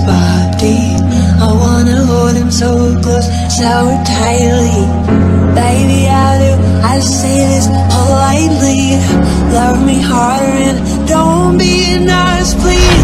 body. I wanna hold him so close, so tightly. Baby, I do. I say this politely. Love me harder and don't be nice, please.